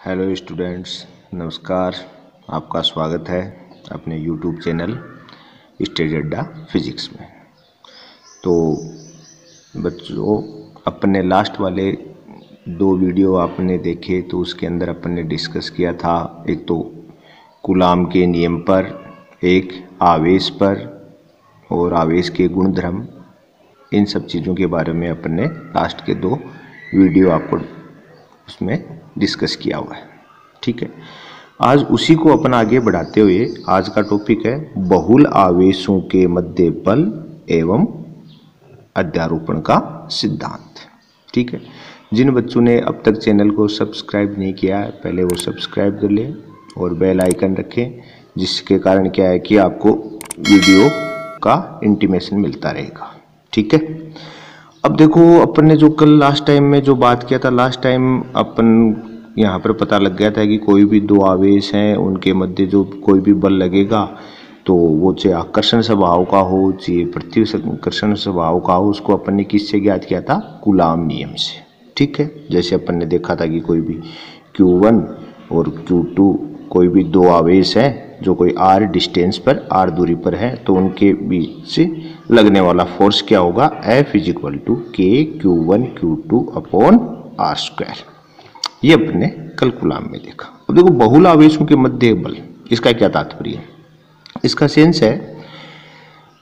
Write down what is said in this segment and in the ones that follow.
Hello students, नमस्कार। आपका स्वागत है अपने YouTube channel Stage Adda Physics में। तो बच्चों, अपने लास्ट वाले दो वीडियो आपने देखे तो उसके अंदर अपन ने डिस्कस किया था। एक तो गुलाम के नियम पर, एक आवेश पर और आवेश के गुणधर्म। इन सब चीज़ों के बारे में अपन ने लास्ट के दो वीडियो आपको उसमें डिस्कस किया हुआ है। ठीक है? आज उसी को अपन आगे बढ़ाते हुए आज का टॉपिक है बहुल आवेशों के मध्य बल एवं अध्यारोपण का सिद्धांत। ठीक है? जिन बच्चों ने अब तक चैनल को सब्सक्राइब नहीं किया है, पहले वो सब्सक्राइब कर लें और बेल आइकन रखें, जिसके कारण क्या है कि आपको वीडियो का इंटीमेशन मिलता रहेगा। ठीक है? अब देखो, अपन ने जो कल लास्ट टाइम में जो बात किया था लास्ट टाइम अपन यहाँ पर पता लग गया था कि कोई भी दो आवेश हैं, उनके मध्य जो कोई भी बल लगेगा तो वो चाहे आकर्षण स्वभाव का हो, चाहे प्रतिकर्षण स्वभाव का हो, उसको अपन ने किससे ज्ञात किया था? गुलाम नियम से। ठीक है? जैसे अपन ने देखा था कि कोई भी Q1 और Q2 कोई भी दो आवेश हैं, जो कोई आर डिस्टेंस पर आर दूरी पर है तो उनके बीच से लगने वाला फोर्स क्या होगा? F is equal to k q one q two upon r square ये अपने कल गुलाम में देखा। अब देखो, बहुल आवेशों के मध्य बल, इसका क्या तात्पर्य? है इसका सेंस है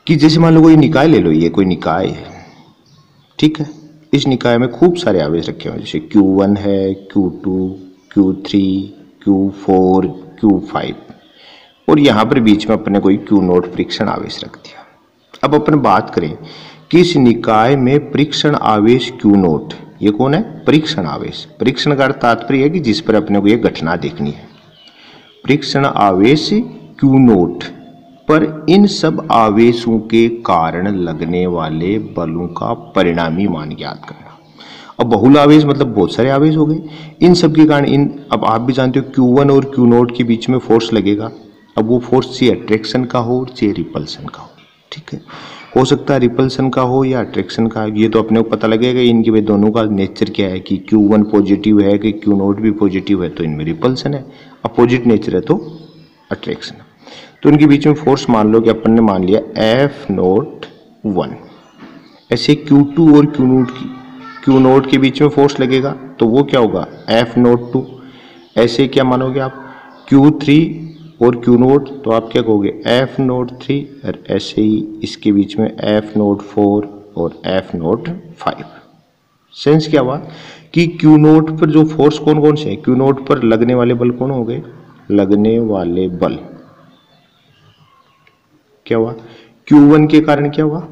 कि जैसे मान लो कोई निकाय ले लो, ये कोई निकाय है, ठीक है? इस निकाय में खूब सारे आवेश रखे हुए हैं, जैसे Q1 है Q2 Q3 Q4 Q5 और यहाँ पर बीच में अपने कोई Q नोट परीक्षण आवेश रख दिया। अब अपन बात करें, किस निकाय में परीक्षण आवेश क्यू नोट ये कौन है? परीक्षण आवेश। परीक्षण का तात्पर्य है कि जिस पर अपने को ये घटना देखनी है। परीक्षण आवेश क्यू नोट पर इन सब आवेशों के कारण लगने वाले बलों का परिणामी मान ज्ञात करना। अब बहुल आवेश मतलब बहुत सारे आवेश हो गए। इन सब के कारण इन, अब आप भी जानते हो Q1 और Q नोट के बीच में फोर्स लगेगा। अब वो फोर्स चाहे अट्रैक्शन का हो चाहे रिपल्सन का हो। ठीक है। हो सकता है रिपल्सन का हो या अट्रैक्शन का, ये तो अपने को पता लगेगा इनके भाई दोनों का नेचर क्या है कि क्यू वन पॉजिटिव है कि क्यू नोट भी पॉजिटिव है तो इनमें रिपल्सन है। अपोजिट नेचर है तो अट्रैक्शन है। तो इनके बीच में फोर्स मान लो कि अपन ने मान लिया एफ़ नोट वन ऐसे क्यू टू और क्यू नोट की क्यू नोट के बीच में फोर्स लगेगा तो वो क्या होगा? एफ़ नोट टू ऐसे क्या मानोगे आप? क्यू थ्री और क्यू नोट तो आप क्या कहोगे? एफ़ नोट थ्री और ऐसे ही इसके बीच में एफ़ नोट फोर और एफ़ नोट फाइव सेंस क्या हुआ? कि क्यू नोट पर जो फोर्स कौन कौन से हैं? क्यू नोट पर लगने वाले बल कौन हो गए लगने वाले बल। क्या हुआ? क्यू वन के कारण क्या हुआ?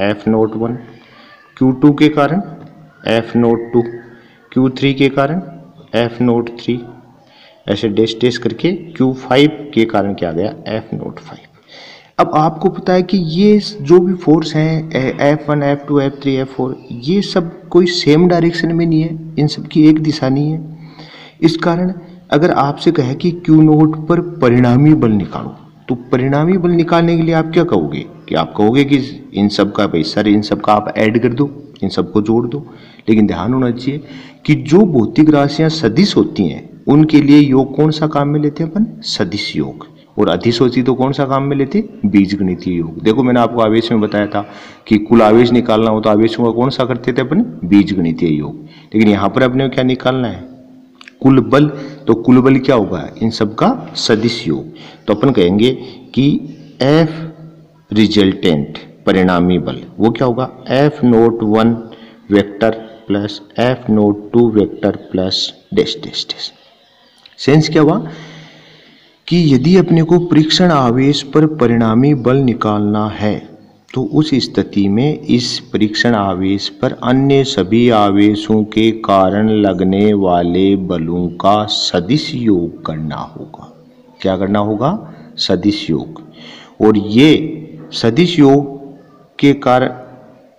F nought one q two के कारण? F nought two q three के कारण? एफ़ नोट थ्री ऐसे डेस डेस करके Q5 के कारण क्या गया? F नोट फाइव अब आपको पता है कि ये जो भी फोर्स हैं F1, F2, F3, F4 ये सब कोई सेम डायरेक्शन में नहीं है। इन सब की एक दिशा नहीं है। इस कारण अगर आपसे कहे कि Q नोट पर परिणामी बल निकालो तो परिणामी बल निकालने के लिए आप क्या कहोगे? कि आप कहोगे कि इन सब का भाई सर इन सब का आप ऐड कर दो इन सबको जोड़ दो। लेकिन ध्यान होना चाहिए कि जो भौतिक राशियाँ सदिश होती हैं उनके लिए योग कौन सा काम में लेते हैं अपन? सदिश योग। और अधिशोची तो कौन सा काम में लेते? बीज गणितीय योग। देखो, मैंने आपको आवेश में बताया था कि कुल आवेश निकालना हो तो आवेशों का कौन सा करते थे अपन? बीज गणितीय योग। लेकिन यहाँ पर अपने क्या निकालना है? कुल बल। तो कुल बल क्या होगा? इन सब का सदिश योग। तो अपन कहेंगे कि एफ़ रिजल्टेंट परिणामी बल। वो क्या होगा? F naught one vector plus F naught two vector plus dash dash dash sense क्या हुआ? कि यदि अपने को परीक्षण आवेश पर परिणामी बल निकालना है तो उस स्थिति में इस परीक्षण आवेश पर अन्य सभी आवेशों के कारण लगने वाले बलों का सदिश योग करना होगा। क्या करना होगा? सदिश योग। और ये सदिश योग के कारण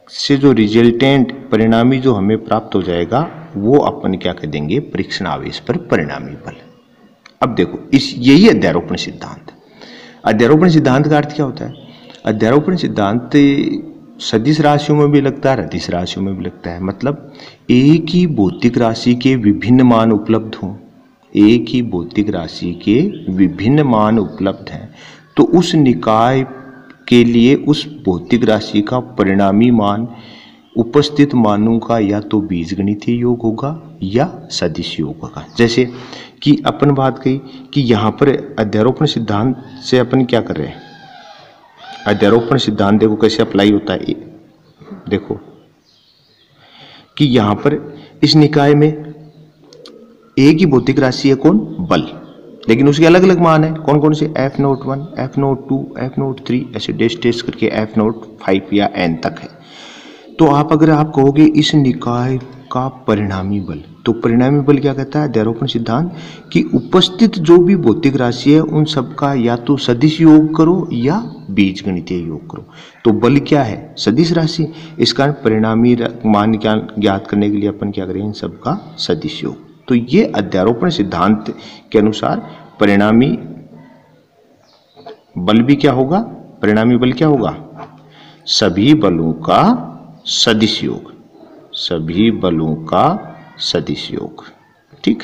से जो रिजल्टेंट परिणामी जो हमें प्राप्त हो जाएगा, वो अपन क्या कह देंगे? परीक्षण आवेश पर परिणामी बल। अब देखो, इस, यही अध्यारोपण सिद्धांत। अध्यारोपण सिद्धांत का अर्थ क्या होता है? अध्यारोपण सिद्धांत सदिश राशियों में भी लगता है रदिश राशियों में भी लगता है। मतलब एक ही भौतिक राशि के विभिन्न मान उपलब्ध हों। एक ही भौतिक राशि के विभिन्न मान उपलब्ध हैं। तो उस निकाय के लिए उस भौतिक राशि का परिणामी मान, उपस्थित मानों का या तो बीजगणितीय योग होगा या सदिश योग होगा। जैसे कि अपन बात कही कि यहाँ पर अध्यारोपण सिद्धांत से अपन क्या कर रहे हैं? अध्यारोपण सिद्धांत देखो कैसे अप्लाई होता है। देखो कि यहाँ पर इस निकाय में एक ही भौतिक राशि है कौन? बल। लेकिन उसके अलग अलग मान है। कौन कौन से? F nought one F nought two F nought three ऐसे डेस टेस्ट करके एफ़ नोट फाइव या एन तक है। तो आप अगर आप कहोगे इस निकाय का परिणामी बल तो परिणामी बल क्या कहता है? अध्यारोपण सिद्धांत कि उपस्थित जो भी भौतिक राशि है, उन सबका या तो सदिश योग करो या बीज गणितीय योग करो। तो बल क्या है? सदिश राशि। इस कारण परिणामी मान क्या, ज्ञात करने के लिए अपन क्या करें? इन सबका सदिश योग। तो ये अध्यारोपण सिद्धांत के अनुसार परिणामी बल भी क्या होगा? परिणामी बल क्या होगा? सभी बलों का सदिश योग। सभी बलों का सदिश योग। ठीक?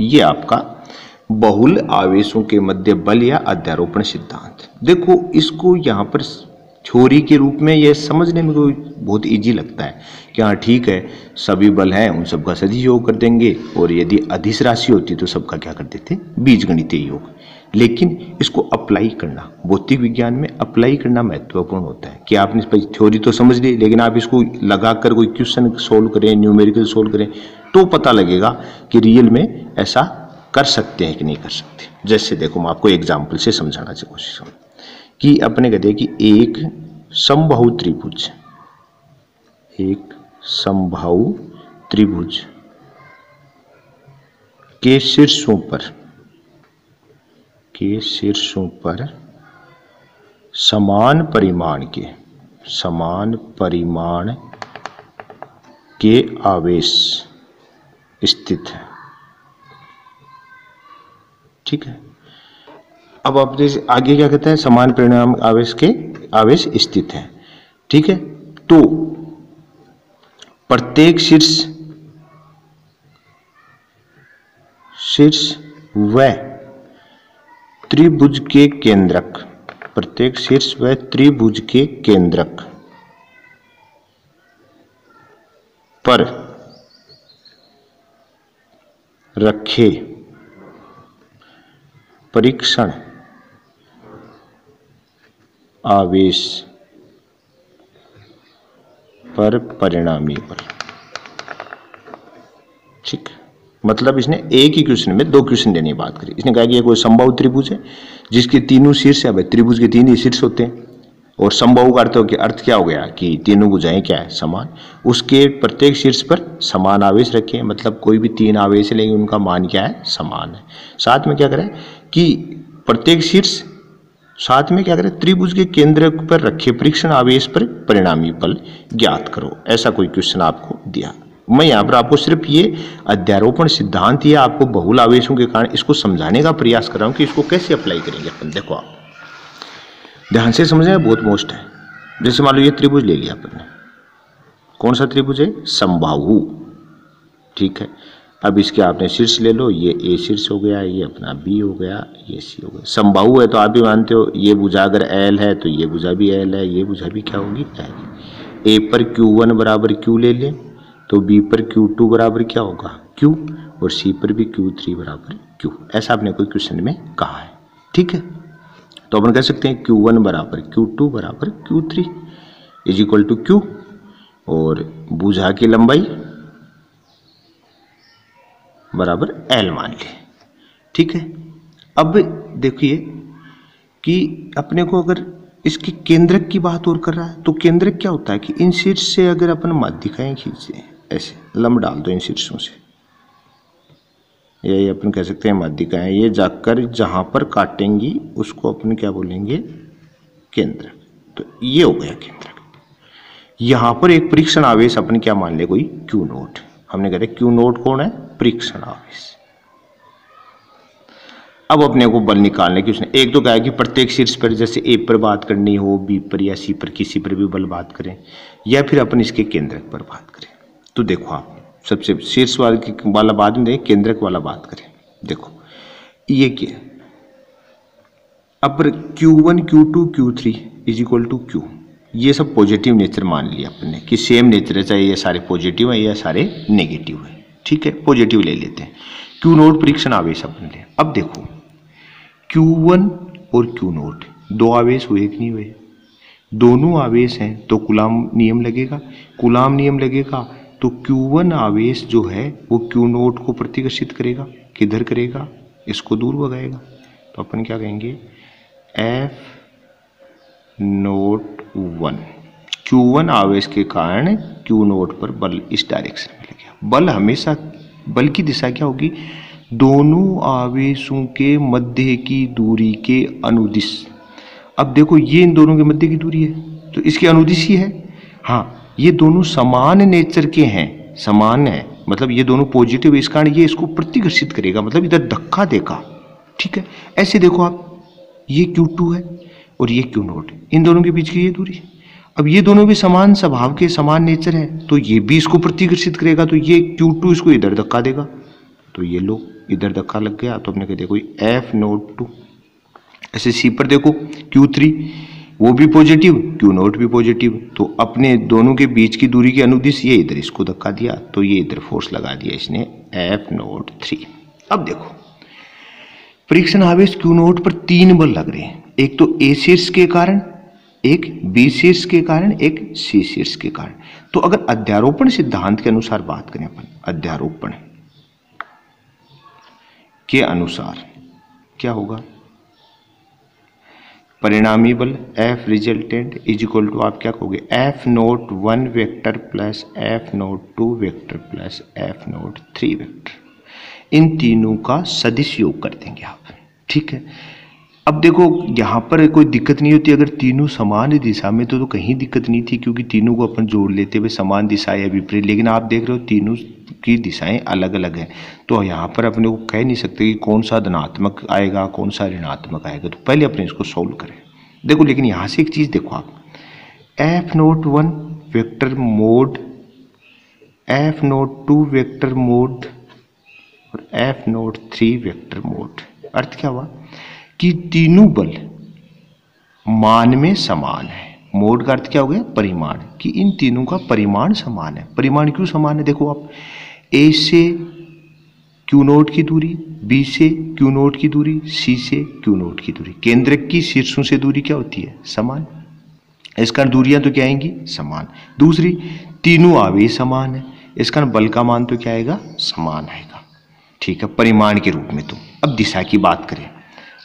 ये आपका बहुल आवेशों के मध्य बल या अध्यारोपण सिद्धांत। देखो, इसको यहाँ पर छोरी के रूप में यह समझने में कोई बहुत इजी लगता है कि हाँ ठीक है, सभी बल हैं, उन सबका सदिश योग कर देंगे, और यदि अधिस राशि होती तो सबका क्या कर देते? बीज गणितीय योग। लेकिन इसको अप्लाई करना, भौतिक विज्ञान में अप्लाई करना महत्वपूर्ण होता है। कि आपने थ्योरी तो समझ ली, लेकिन आप इसको लगाकर कोई क्वेश्चन सोल्व करें न्यूमेरिकल सोल्व करें तो पता लगेगा कि रियल में ऐसा कर सकते हैं कि नहीं कर सकते। जैसे देखो, मैं आपको एग्ज़ाम्पल से समझाना चाहिए कोशिश करूँ कि अपने कहते हैं कि एक संभव त्रिभुज, एक संभव त्रिभुज के शीर्षों पर के शीर्षों पर समान परिमाण के, समान परिमाण के आवेश स्थित है। ठीक है? अब आप जैसे आगे क्या कहते हैं? समान परिणाम आवेश के आवेश स्थित है। ठीक है? तो प्रत्येक शीर्ष शीर्ष व त्रिभुज के केंद्रक। प्रत्येक शीर्ष व त्रिभुज के केंद्रक। पर रखे। परीक्षण। आवेश। पर परिणामी बल ठीक। मतलब इसने एक ही क्वेश्चन में दो क्वेश्चन देने की बात करी। इसने कहा कि ये कोई संभव त्रिभुज है, जिसके तीनों शीर्ष है। भाई त्रिभुज के तीन ही शीर्ष होते हैं। और संभव का अर्थ अर्थ क्या हो गया कि तीनों भुजाएँ क्या है? समान। उसके प्रत्येक शीर्ष पर समान आवेश रखे मतलब कोई भी तीन आवेश लेंगे, उनका मान क्या है? समान है। साथ में क्या करें कि प्रत्येक शीर्ष, साथ में क्या करें? त्रिभुज के केंद्र पर रखे परीक्षण आवेश पर परिणामी बल ज्ञात करो। ऐसा कोई क्वेश्चन आपको दिया। मैं यहाँ पर आपको सिर्फ़ ये अध्यारोपण सिद्धांत या आपको बहुल आवेशों के कारण इसको समझाने का प्रयास कर रहा हूँ कि इसको कैसे अप्लाई करेंगे अपन। देखो आप। ध्यान से समझें बहुत मोस्ट है। जैसे मान लो ये त्रिभुज ले लिया अपन ने। कौन सा त्रिभुज है? संभावु। ठीक है। अब इसके आपने शीर्ष ले लो, ये ए शीर्ष हो गया, ये अपना बी हो गया, ये सी हो गया। संभावु है तो आप भी मानते हो, ये भुजा अगर एल है तो ये भुजा भी एल है, ये भुजा भी क्या होगी? एल ए पर क्यू वन बराबर क्यू ले लें। तो बी पर क्यू टू बराबर क्या होगा? क्यू और सी पर भी क्यू थ्री बराबर क्यू ऐसा आपने कोई क्वेश्चन में कहा है। ठीक है? तो अपन कह सकते हैं क्यू वन बराबर क्यू टू बराबर q three is equal to q और बुझा की लंबाई बराबर एल मान ले। ठीक है? अब देखिए कि अपने को अगर इसके केंद्रक की बात और कर रहा है तो केंद्रक क्या होता है कि इन शीर्ष से अगर अपन माध्यिकाएँ खींचे ऐसे लंब डाल दो इन शीर्षों से। यही अपन कह सकते हैं माध्यिकाएँ ये जाकर जहाँ पर काटेंगी, उसको अपन क्या बोलेंगे? केंद्र। तो ये हो गया केंद्र। यहाँ पर एक परीक्षण आवेश अपन क्या मान ले कोई? Q nought. हमने कहते क्यू नोट कौन है? परीक्षण आवेश। अब अपने को बल निकालने की उसने, एक तो कहा कि प्रत्येक शीर्ष पर जैसे ए पर बात करनी हो, बी पर या सी पर, किसी पर भी बल बात करें, या फिर अपन इसके केंद्र पर बात करें। तो देखो आप। सबसे शीर्ष वाले वाला में देखें केंद्रक वाला बात करें। देखो, ये क्या अब Q1 Q2 Q3 is equal to Q ये सब पॉजिटिव नेचर मान लिया अपन ने कि सेम नेचर है, चाहे ये सारे पॉजिटिव है या सारे नेगेटिव है। ठीक है पॉजिटिव ले लेते हैं। क्यू नोट परीक्षण आवेश अपन ले अब देखो Q1 और Q नोट दो आवेश हुए कि नहीं हुए? दोनों आवेश हैं तो गुलाम नियम लगेगा? गुलाम नियम लगेगा? तो Q1 आवेश जो है, वो Q नोट को प्रतिकर्षित करेगा, किधर करेगा, इसको दूर भगाएगा। तो अपन क्या कहेंगे? F nought one. Q one आवेश के कारण क्यू नोट पर बल इस डायरेक्शन में लगेगा बल हमेशा, बल की दिशा क्या होगी? दोनों आवेशों के मध्य की दूरी के अनुदिश। अब देखो, ये इन दोनों के मध्य की दूरी है तो इसकी अनुदिश ही है। हाँ ये दोनों समान नेचर के हैं, समान है। मतलब ये दोनों पॉजिटिव इस कारण ये इसको प्रतिघर्षित करेगा मतलब इधर धक्का देगा। ठीक है? ऐसे देखो आप, ये Q2 है और ये Q नोट इन दोनों के बीच की ये दूरी अब ये दोनों भी समान स्वभाव के, समान नेचर है तो ये भी इसको प्रतिकर्षित करेगा तो ये Q2 इसको इधर धक्का देगा। तो ये लो, इधर धक्का लग गया तो अपने कह देखो एफ़ नोट टू ऐसे सी पर देखो Q3 वो भी पॉजिटिव क्यू नोट भी पॉजिटिव तो अपने दोनों के बीच की दूरी के अनुदिश ये इधर इसको धक्का दिया तो ये इधर फोर्स लगा दिया इसने एफ़ नोट थ्री अब देखो परीक्षण आवेश क्यू नोट पर तीन बल लग रहे हैं। एक तो ए शीर्ष के कारण, एक बी शीर्ष के कारण, एक सी शीर्ष के कारण। तो अगर अध्यारोपण सिद्धांत के अनुसार बात करें अपन, अध्यारोपण के अनुसार, क्या होगा? परिणामी बल F resultant is equal to आप क्या कहोगे? F nought one vector plus F nought two vector plus F nought three vector इन तीनों का सदिश योग कर देंगे आप। ठीक है? अब देखो यहाँ पर कोई दिक्कत नहीं होती। अगर तीनों समान दिशा में तो, तो कहीं दिक्कत नहीं थी क्योंकि तीनों को अपन जोड़ लेते हुए समान दिशाएँ या विपरीत। लेकिन आप देख रहे हो तीनों की दिशाएँ अलग अलग हैं। तो यहाँ पर अपने को कह नहीं सकते कि कौन सा धनात्मक आएगा, कौन सा ऋणात्मक आएगा। तो पहले अपने इसको सोल्व करें। देखो, लेकिन यहाँ से एक चीज़ देखो आप। F nought one vector mod F nought two vector mod और F nought three vector mod. अर्थ क्या हुआ? कि तीनों बल मान में समान है। मोड का अर्थ क्या हो गया? परिमाण। कि इन तीनों का परिमाण समान है। परिमाण क्यों समान है? देखो आप। ए से क्यू नोट की दूरी बी से क्यू नोट की दूरी सी से क्यू नोट की दूरी। केंद्र की शीर्षों से दूरी क्या होती है? समान। इसका दूरियाँ तो क्या आएँगी? समान। दूसरी, तीनों आवेश समान है। इसका बल का मान तो क्या आएगा? समान आएगा। ठीक है, परिमाण के रूप में तो। अब दिशा की बात करें।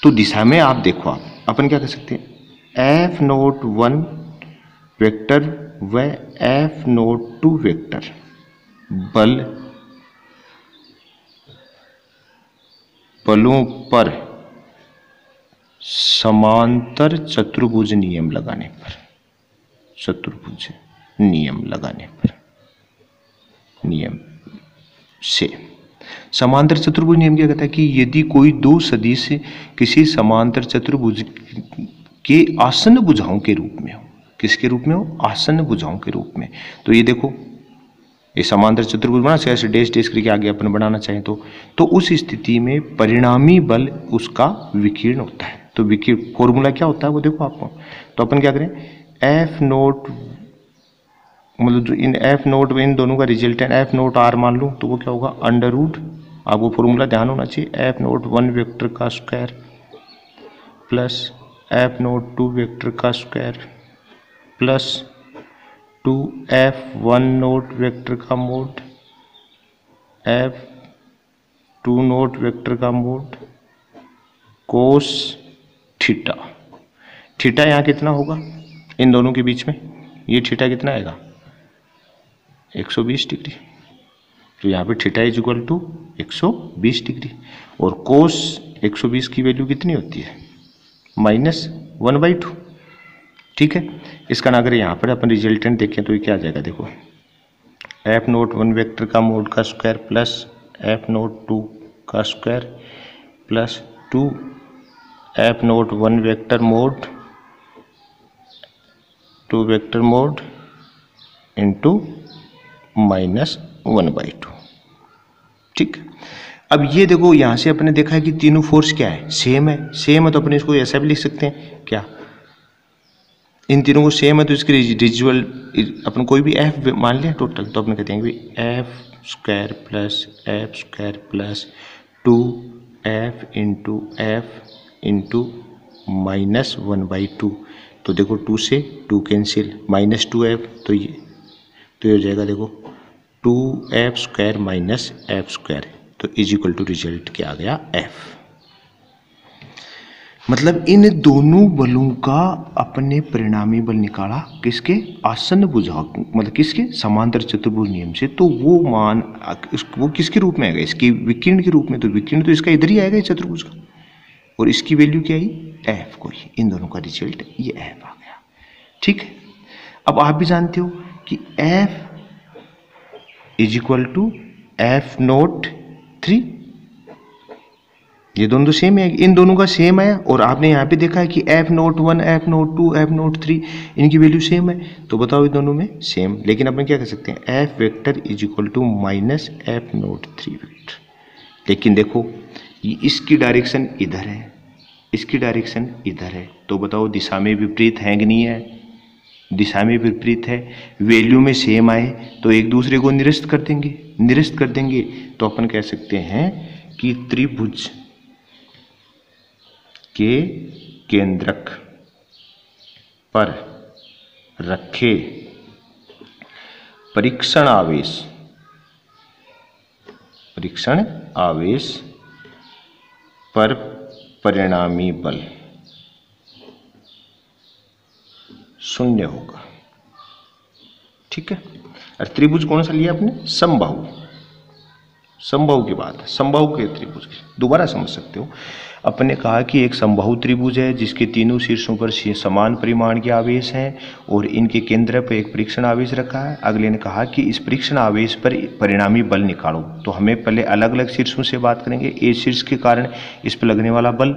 तो दिशा में आप देखो आप, अपन क्या कर सकते हैं? एफ़ नोट वन वेक्टर व एफ़ नोट टू वेक्टर। बल बलों पर समांतर चतुर्भुज नियम लगाने पर, चतुर्भुज नियम लगाने पर, नियम से। समांतर चतुर्भुज नियम क्या कहता है कि यदि कोई दो सदिश किसी समांतर चतुर्भुज के आसन बुझाओं के रूप में हो, किसके रूप में हो? आसन बुझाओं के रूप में। तो ये देखो ये समांतर चतुर्भुज बना, ऐसे डेश डेश करके आगे अपन बनाना चाहें तो तो उस स्थिति में परिणामी बल उसका विकीर्ण होता है। तो विकीर्ण फॉर्मूला क्या होता है वो देखो आपको। तो अपन क्या करें? एफ़ नोट मतलब जो इन एफ़ नोट इन दोनों का रिज़ल्ट है एफ़ नोट आर मान लूँ तो वो क्या होगा? अंडर रूट आपको फॉर्मूला ध्यान होना चाहिए। एफ़ नोट वन वेक्टर का square plus F nought two vector का square plus two F one nought vector का mod, F two nought vector का मोड, कोस थीटा। थीटा यहाँ कितना होगा? इन दोनों के बीच में ये थीटा कितना आएगा? 120 डिग्री। तो यहाँ पे theta is equal to 120 degree. और कोस 120 की वैल्यू कितनी होती है? Minus one by two. ठीक है? इसका ना अगर यहाँ पर अपन रिजल्टेंट देखें तो ये क्या आ जाएगा? देखो एफ़ नोट वन वेक्टर का मोड का square plus F nought two का square plus two F nought one vector mod two vector mod into minus one by two ठीक? अब ये देखो, यहाँ से अपने देखा है कि तीनों फोर्स क्या है? सेम है। सेम है तो अपने इसको ऐसा भी लिख सकते हैं। क्या? इन तीनों को सेम है तो इसकी रिजुअल अपन कोई भी एफ़ मान लिया टोटल तो अपने कहते हैं कि F square plus F square plus two F into F into minus one by two तो देखो टू से two cancel minus two F तो ये तो ये हो जाएगा देखो two F square minus F square तो इज़ इक्वल टू रिज़ल्ट क्या आ गया एफ़ मतलब इन दोनों बलों का अपने परिणामी बल निकाला किसके? आसन बुझा मतलब किसके? समांतर चतुर्भुज नियम से। तो वो मान वो किसके रूप में आएगा इसके विकिरण के रूप में। तो विकिरण तो इसका इधर ही आएगा चतुर्भुज का। और इसकी वैल्यू क्या आई? एफ़ को ही। इन दोनों का रिज़ल्ट ये एफ़ आ गया। ठीक है? अब आप भी जानते हो कि F is equal to F nought three ये दोनों तो सेम है, इन दोनों का सेम है, और आपने यहाँ पे देखा है कि F nought one F nought two F nought three इनकी वैल्यू सेम है। तो बताओ इन दोनों में सेम लेकिन अपन क्या कर सकते हैं? F vector is equal to minus F nought three vector लेकिन देखो, ये इसकी डायरेक्शन इधर है, इसकी डायरेक्शन इधर है। तो बताओ, दिशा में विपरीत है कि नहीं है? दिशा में विपरीत है वैल्यू में सेम आए तो एक दूसरे को निरस्त कर देंगे, निरस्त कर देंगे। तो अपन कह सकते हैं कि त्रिभुज के केंद्रक पर रखे परीक्षण आवेश। परीक्षण आवेश पर परिणामी बल शून्य होगा। ठीक है? और त्रिभुज कौन सा लिया आपने? समबाहु। समबाहु की बात है समबाहु के त्रिभुज दोबारा समझ सकते हो। अपने कहा कि एक संभव त्रिभुज है, जिसके तीनों शीर्षों पर समान परिमाण के आवेश हैं और इनके केंद्र पर एक परीक्षण आवेश रखा है। अगले ने कहा कि इस परीक्षण आवेश पर परिणामी बल निकालो। तो हमें पहले अलग अलग शीर्षों से बात करेंगे। ए शीर्ष के कारण इस पर लगने वाला बल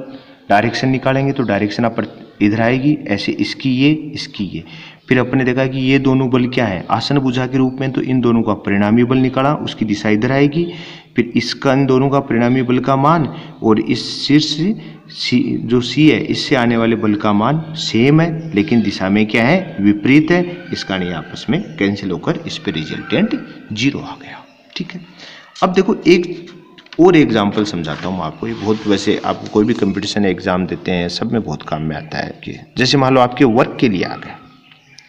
डायरेक्शन निकालेंगे तो डायरेक्शन आप इधर आएगी। ऐसे इसकी ये इसकी ये। फिर अपने देखा कि ये दोनों बल क्या है? आसन बुझा के रूप में तो इन दोनों का परिणामी बल निकाला, उसकी दिशा इधर आएगी। फिर इसका इन दोनों का परिणामी बल का मान और इस शीर्ष सी, जो सी है, इससे आने वाले बल का मान सेम है, लेकिन दिशा में क्या है? विपरीत है। इस कारण ये आपस में कैंसिल होकर इस पर रिजल्टेंट ज़ीरो आ गया। ठीक है? अब देखो, एक और एग्ज़ाम्पल समझाता हूँ आपको। ये बहुत, वैसे आप कोई भी कंपटीशन एग्ज़ाम देते हैं, सब में बहुत काम में आता है कि जैसे मान लो आपके वर्क के लिए आ गया।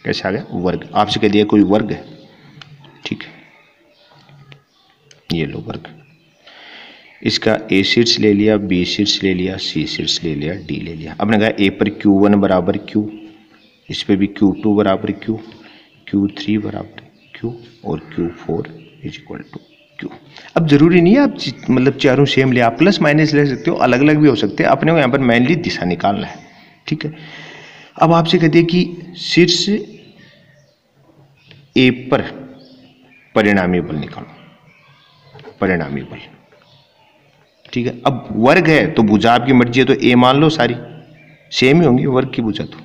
कैसे आ गया? वर्ग। आपसे कह दिया कोई वर्ग है। ठीक है। ये लो वर्ग। इसका ए शीर्ष ले लिया बी शीर्ष ले लिया सी शीर्ष ले लिया डी ले लिया। आपने कहा ए पर क्यू वन बराबर क्यू इस पर भी क्यू टू बराबर क्यू क्यू थ्री बराबर क्यू और Q four is equal to Q अब ज़रूरी नहीं है आप मतलब चारों सेम ले, आप प्लस माइनस ले सकते हो अलग अलग भी हो सकते हैं। अपने को यहाँ पर मेनली दिशा निकालना है। ठीक है। अब आपसे कहते हैं कि शीर्ष ए पर परिणामी बल निकालो। परिणामी बल। ठीक है? अब वर्ग है तो भुजा आपकी मर्ज़ी है तो ए मान लो सारी। सेम ही होंगी, वर्ग की भुजा तो।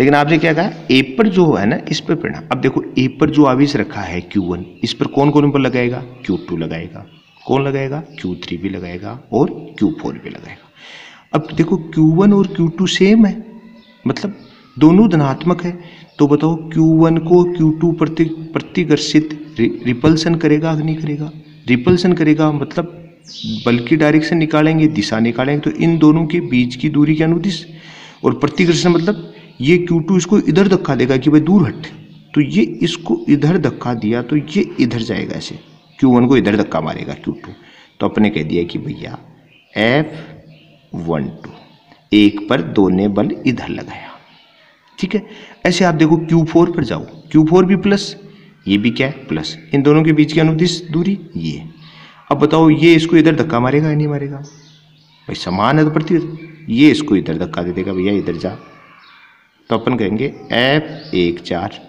लेकिन आपने क्या कहा? ए पर जो है ना, इस पर परिणाम। अब देखो, ए पर जो आवेश रखा है क्यू वन इस पर कौन कौन पर लगाएगा? क्यू टू लगाएगा। कौन लगाएगा? क्यू थ्री भी लगाएगा और क्यू फोर भी लगाएगा। अब देखो क्यू वन और क्यू टू सेम है। मतलब दोनों धनात्मक है। तो बताओ Q1 को Q2 प्रति, प्रतिकर्षित रिपल्सन करेगा नहीं करेगा? रिपल्सन करेगा मतलब बल की डायरेक्शन निकालेंगे, दिशा निकालेंगे तो इन दोनों के बीच की दूरी के अनुदिश? और प्रतिकर्षण मतलब ये Q2 इसको इधर धक्का देगा कि भाई दूर हट। तो ये इसको इधर धक्का दिया तो ये इधर जाएगा ऐसे। Q1 को इधर धक्का मारेगा Q2 तो अपने कह दिया कि भैया एफ़ वन टू एक पर दो ने बल इधर लगाया। ठीक है? ऐसे आप देखो Q4 पर जाओ। Q4 भी प्लस ये भी क्या है? प्लस इन दोनों के बीच की अनुदिश दूरी ये अब बताओ, ये इसको इधर धक्का मारेगा या नहीं मारेगा? भाई, समान है तो प्रति ये इसको इधर धक्का दे देगा, भैया, इधर जा। तो अपन कहेंगे एफ़ एक चार।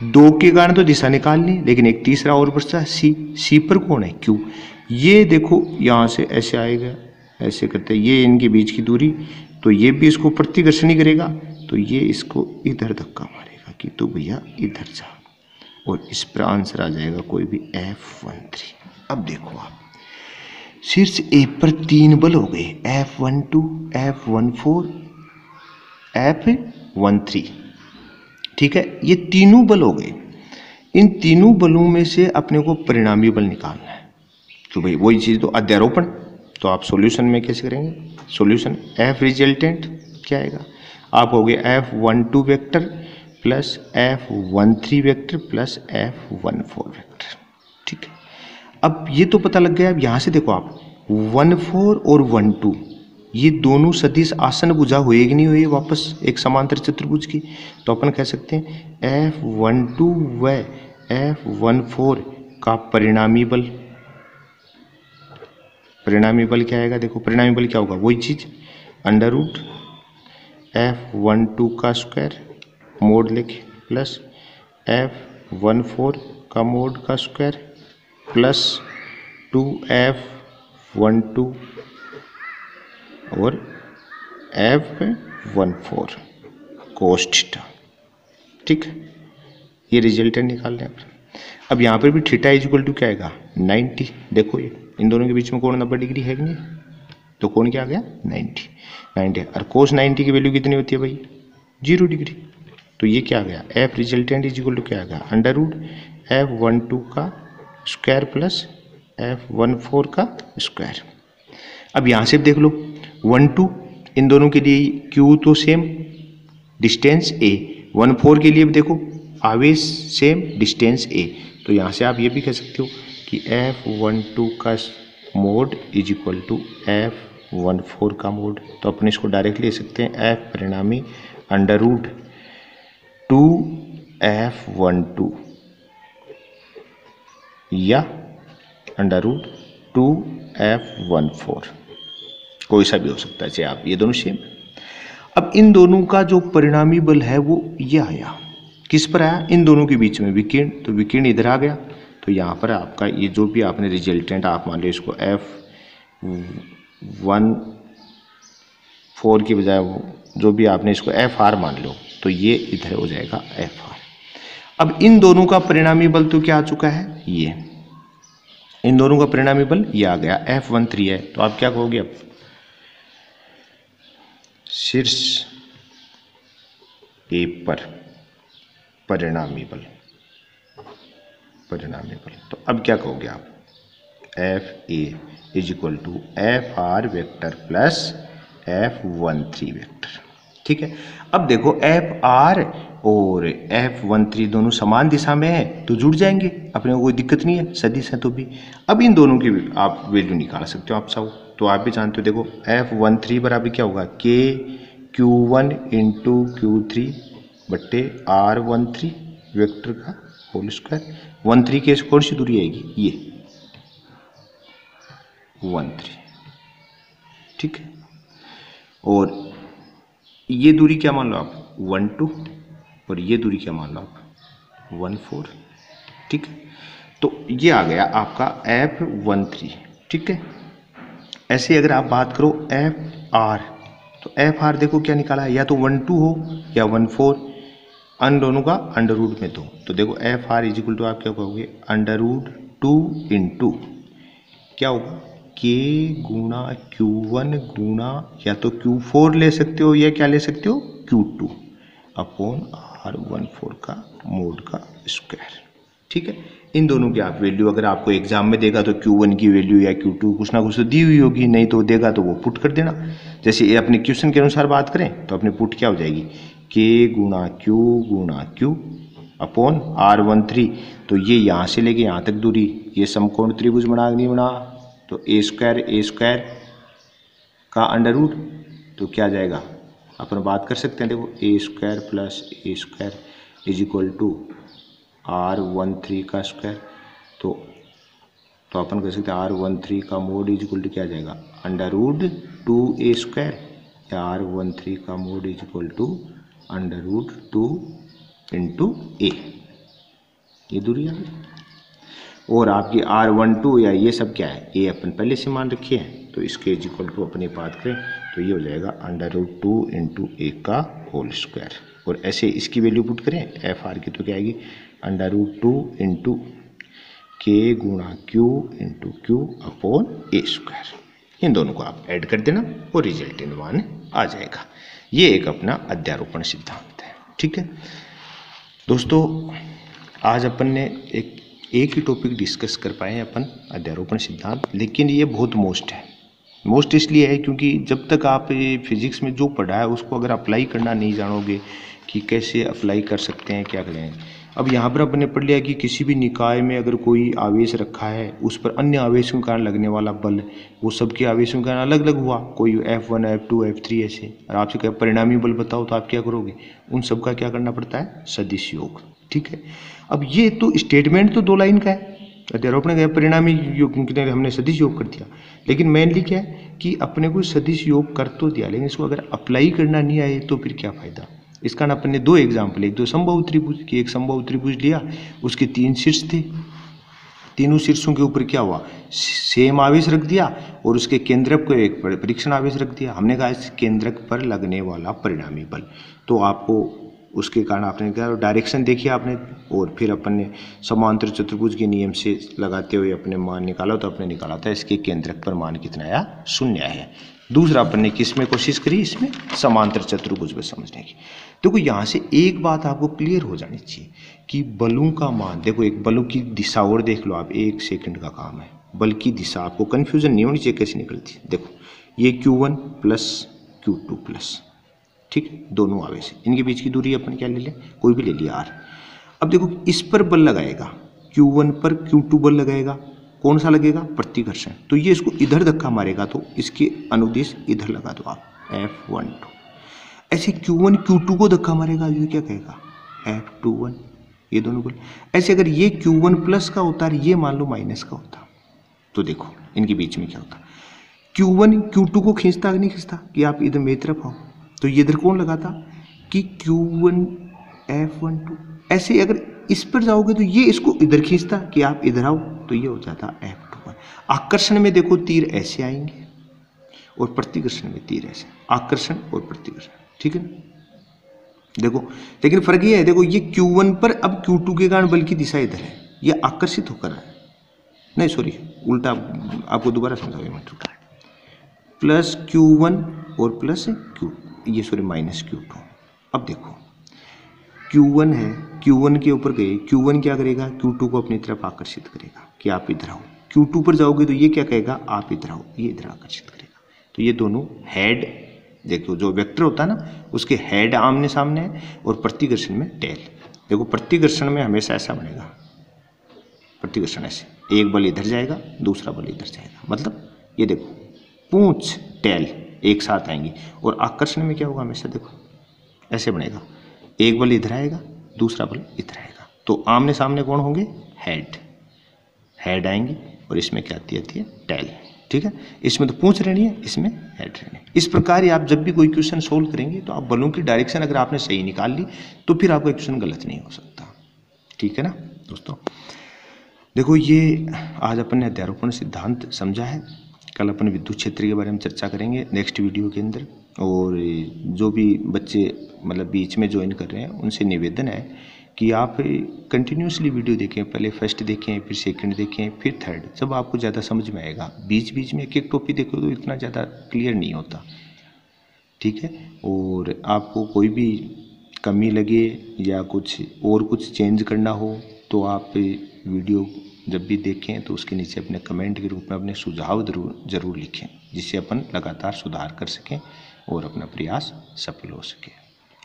दो के कारण तो दिशा निकाल ली लेकिन एक तीसरा और बचता है। सी सी पर कौन है? क्यू ये देखो, यहाँ से ऐसे आएगा, ऐसे करते ये इनके बीच की दूरी तो ये भी इसको प्रतिकर्षण करेगा तो ये इसको इधर धक्का मारेगा कि तू भैया इधर जा। और इस पर आंसर आ जाएगा कोई भी एफ़ वन थ्री अब देखो आप, शीर्ष ए पर तीन बल हो गए F one two F one four F one three ठीक है, ये तीनों बल हो गए। इन तीनों बलों में से अपने को परिणामी बल निकालना है। तो भाई वही चीज़ तो अध्यारोपण। तो आप सॉल्यूशन में कैसे करेंगे? सॉल्यूशन एफ़ रिजल्टेंट क्या आएगा? आप हो गए F one two vector plus F one three vector plus F one four vector ठीक है? अब ये तो पता लग गया, अब यहाँ से देखो आप वन फोर और वन टू ये दोनों सदिश आसन बुझा हुए कि नहीं हुए वापस एक समांतर चतुर्भुज की? तो अपन कह सकते हैं एफ़ वन टू व एफ़ वन फोर का परिणामी बल परिणामी बल क्या आएगा? देखो, परिणामी बल क्या होगा? वही चीज़ under root F one two का स्क्वायर मोड लिखे प्लस एफ़ वन फोर का मोड का square plus two F one two और F one four cos theta ठीक है? ये रिज़ल्ट है, निकाल लें अब यहाँ पर भी थीटा इज़ इक्वल टू क्या आएगा? 90 देखो ये, इन दोनों के बीच में कोण 90 डिग्री है कि नहीं? तो कौन क्या आ गया? 90 90 और कोस 90 की वैल्यू कितनी होती है भाई? Zero degree. तो ये क्या आ गया? F resultant is equal to क्या आ गया? Under root F one two का square plus F one four का स्क्वायर अब यहाँ से देख लो वन टू इन दोनों के लिए क्यू तो same distance A one four के लिए भी देखो आवेश सेम डिस्टेंस ए तो यहाँ से आप ये भी कह सकते हो कि एफ़ वन टू का mod is equal to F one four का मोड तो अपने इसको डायरेक्ट ले सकते हैं एफ़ परिणामी under root two F one two या under root two F one four कोई सा भी हो सकता है, चाहे आप, ये दोनों सेम अब इन दोनों का जो परिणामी बल है वो ये आया किस पर आया? इन दोनों के बीच में विकीर्ण। तो विकीर्ण इधर आ गया। तो यहाँ पर आपका ये जो भी आपने रिजल्टेंट आप मान लो इसको एफ़ वन फोर की बजाय जो भी आपने इसको एफ़ आर मान लो तो ये इधर हो जाएगा एफ़ आर अब इन दोनों का परिणामी बल तो क्या आ चुका है? ये। इन दोनों का परिणामी बल ये आ गया। एफ़ वन थ्री है। तो आप क्या कहोगे अब? शीर्ष ए पर। परिणामी बल परिणामी बल तो अब क्या कहोगे आप? F A is equal to F R vector plus F one three vector ठीक है? अब देखो एफ़ आर और एफ़ वन थ्री दोनों समान दिशा में है तो जुड़ जाएँगे। अपने को कोई दिक्कत नहीं है, सदिश है तो भी। अब इन दोनों की आप वैल्यू निकाल सकते हो आप सब तो आप भी जानते हो, देखो एफ़ वन थ्री बराबर क्या होगा? K Q one into Q three बट्टे आर वन थ्री वेक्टर का होल स्क्वायर। वन थ्री के कौन सी दूरी आएगी? ये। One three. ठीक है। और ये दूरी क्या मान लो आप? One two. और ये दूरी क्या मान लो आप? One four. ठीक है। तो ये आ गया आपका एफ़ वन थ्री। ठीक है। ऐसे अगर आप बात करो एफ़ आर तो एफ़ आर देखो क्या निकाला है? या तो वन टू हो या वन फोर। अन दोनों का अंडर रूट में दो। तो देखो F R is equal to आप क्या कहोगे? Under root two into क्या होगा? के गुणा क्यू वन गुणा, या तो क्यू फोर ले सकते हो, या क्या ले सकते हो? Q two upon R one four का मोड का स्क्वायर ठीक है? इन दोनों की आप वैल्यू अगर आपको एग्ज़ाम में देगा तो क्यू वन की वैल्यू या क्यू टू कुछ ना कुछ तो दी हुई होगी, नहीं तो देगा तो वो पुट कर देना। जैसे अपने क्वेश्चन के अनुसार बात करें तो अपने पुट क्या हो जाएगी? के गुणा क्यू गुणा Q upon R one three तो ये यहाँ से लेके यहाँ तक दूरी, ये समकोण त्रिभुज बना नहीं बना तो ए स्क्वायर ए स्क्वायर का अंडर रूट तो क्या जाएगा? अपन बात कर सकते हैं, देखो A square plus A square is equal to R one three का स्क्वायर तो तो अपन कह सकते हैं आर वन थ्री का मोड इज़ इक्वल टू क्या जाएगा? Under root two A square या आर वन थ्री का mod is equal to under root two into A ये दूरी आ गई और आपकी आर वन टू या ये सब क्या है? ए अपन पहले से मान रखिए हैं तो इसके इज़ इक्वल टू अपनी बात करें तो ये हो जाएगा under root two into A का होल स्क्वायर और ऐसे इसकी वैल्यू पुट करें एफ़ आर की तो क्या आएगी? अंडर रूट टू इंटू के गुणा Q into Q upon A square इन दोनों को आप ऐड कर देना और रिज़ल्ट इन वन आ जाएगा. ये एक अपना अध्यारोपण सिद्धांत है। ठीक है? दोस्तों, आज अपन ने एक एक ही टॉपिक डिस्कस कर पाए हैं अपन अध्यारोपण सिद्धांत, लेकिन ये बहुत मोस्ट है। मोस्ट इसलिए है क्योंकि जब तक आप ये फिजिक्स में जो पढ़ा है, उसको अगर अप्लाई करना नहीं जानोगे कि कैसे अप्लाई कर सकते हैं, क्या करें अब यहाँ पर अपने पढ़ लिया कि किसी भी निकाय में अगर कोई आवेश रखा है, उस पर अन्य आवेशों के कारण लगने वाला बल, वो सबके आवेशों के कारण अलग अलग हुआ। कोई F one F two F three ऐसे। और आपसे क्या परिणामी बल बताओ तो आप क्या करोगे? उन सब का क्या करना पड़ता है? सदिश योग। ठीक है? अब ये तो स्टेटमेंट तो दो लाइन का है। अध्यारोपण का परिणामी योग हमने सदिश योग कर दिया। लेकिन मेनली क्या है कि अपने को सदिश योग कर तो दिया, लेकिन इसको अगर अप्लाई करना नहीं आए तो फिर क्या फ़ायदा? इसका अपन ने दो एग्ज़ाम्पल एक दो संभव त्रिभुज की, एक संभव त्रिभुज लिया, उसके तीन शीर्ष थे। तीनों शीर्षों के ऊपर क्या हुआ? सेम आवेश रख दिया और उसके केंद्रक को एक परीक्षण आवेश रख दिया। हमने कहा इस केंद्रक पर लगने वाला परिणामी बल। तो आपको उसके कारण आपने क्या डायरेक्शन देखी आपने और फिर अपन ने समांतर चतुर्भुज के नियम से लगाते हुए अपने मान निकाला तो अपने निकाला था, इसके केंद्रक पर मान कितना आया? शून्य है दूसरा अपन ने किसमें कोशिश करी? इसमें समांतर चतुर्भुज में समझने की। देखो, यहाँ से एक बात आपको क्लियर हो जानी चाहिए कि बलों का मान, देखो, एक बलों की दिशा और देख लो आप, एक सेकंड का काम है बल की दिशा आपको कन्फ्यूज़न नहीं होनी चाहिए कैसे निकलती देखो, ये Q1 plus Q two plus ठीक, दोनों आवेश इनके बीच की दूरी अपन क्या ले लें? कोई भी ले लिया आर अब देखो, इस पर बल लगाएगा Q1 पर Q2 बल लगाएगा, कौन सा लगेगा? प्रतिघर्षण। तो ये इसको इधर धक्का मारेगा तो इसके अनुदेश इधर लगा दो आप एफ़ वन टू ऐसे क्यू वन क्यू टू को धक्का मारेगा ये क्या कहेगा? एफ़ टू वन ये दोनों को ऐसे अगर ये क्यू वन प्लस का होता है ये मान लो माइनस का होता तो देखो, इनके बीच में क्या होता क्यू वन क्यू टू को खींचता कि नहीं खींचता कि आप इधर मेरी तरफ़ आओ। तो ये इधर कौन लगाता? कि Q one F one two ऐसे अगर इस पर जाओगे तो ये इसको इधर खींचता कि आप इधर आओ तो ये हो जाता एफ़ टू वन आकर्षण में देखो तीर ऐसे आएँगे और प्रतिकर्षण में तीर ऐसे। आकर्षण और प्रतिकर्षण। ठीक है? देखो, लेकिन फ़र्क ये है, देखो, ये Q1 पर अब Q2 के कारण बल की दिशा इधर है। ये आकर्षित होकर है। नहीं सॉरी उल्टा आपको दोबारा समझाओ मैं प्लस क्यू वन और प्लस क्यू ये सॉरी माइनस क्यू टू अब देखो Q1 है Q1 के ऊपर गए Q1 क्या करेगा? Q2 को अपनी तरफ़ आकर्षित करेगा कि आप इधर आओ। Q2 पर जाओगे तो ये क्या कहेगा? आप इधर आओ, ये इधर आकर्षित करेगा। तो ये दोनों हेड देखो, जो वेक्टर होता है ना, उसके हेड आमने सामने है और प्रतिकर्षण में टेल देखो, प्रतिकर्षण में हमेशा ऐसा बनेगा। प्रतिकर्षण ऐसे। एक बल इधर जाएगा, दूसरा बल इधर जाएगा। मतलब ये देखो, पूंछ टेल एक साथ आएँगी। और आकर्षण में क्या होगा हमेशा, देखो, ऐसे बनेगा। एक बल इधर आएगा, दूसरा बल इधर आएगा। तो आमने सामने कौन होंगे? हेड हेड आएँगी और इसमें क्या आती आती है? टेल ठीक है? इसमें तो पूछ रहनी है, इसमें हेड रहनी है। इस प्रकार ही आप जब भी कोई क्वेश्चन सोल्व करेंगे तो आप बलों की डायरेक्शन अगर आपने सही निकाल ली तो फिर आपका क्वेश्चन गलत नहीं हो सकता। ठीक है ना, दोस्तों? देखो, ये आज अपन ने अध्यारोपण सिद्धांत समझा है। कल अपन विद्युत क्षेत्र के बारे में चर्चा करेंगे नेक्स्ट वीडियो के अंदर। और जो भी बच्चे मतलब बीच में ज्वाइन कर रहे हैं, उनसे निवेदन है कि आप कंटिन्यूसली वीडियो देखें, पहले फ़र्स्ट देखें, फिर सेकंड देखें, फिर थर्ड जब आपको ज़्यादा समझ में आएगा। बीच बीच में एक एक टॉपिक देखो तो इतना ज़्यादा क्लियर नहीं होता। ठीक है? और आपको कोई भी कमी लगे या कुछ और कुछ चेंज करना हो तो आप वीडियो जब भी देखें तो उसके नीचे अपने कमेंट के रूप में अपने सुझाव ज़रूर ज़रूर लिखें, जिससे अपन लगातार सुधार कर सकें और अपना प्रयास सफल हो सके।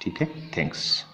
ठीक है? थैंक्स